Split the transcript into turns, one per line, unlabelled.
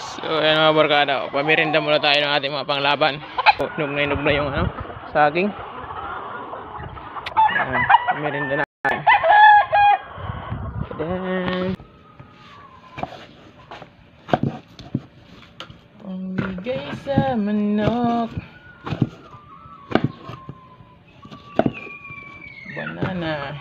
So ayan mga barkada, pamirinda muna tayo ng ating mga panglaban. Nugnay nugnay yung ano, saging. Ayan, pamirinda na. Then, Pamigay sa manok Banana